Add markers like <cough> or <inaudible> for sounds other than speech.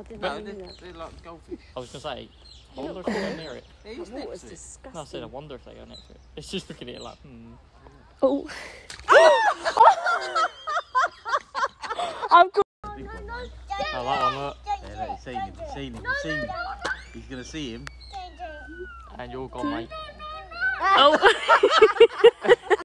I didn't No, know they're, they're like goldfish. I was gonna say, I wonder if they go near it. It That is water's next disgusting. No, I said I wonder if they go near it. It's just looking at it like, hmm. Oh. <laughs> I'm go- oh, no, no. mate. I like one, look. Yeah, look, he's seen him. He's seen him. He's seen him. He's gonna see him. And you're gone, mate. <laughs> Oh. oh. <laughs>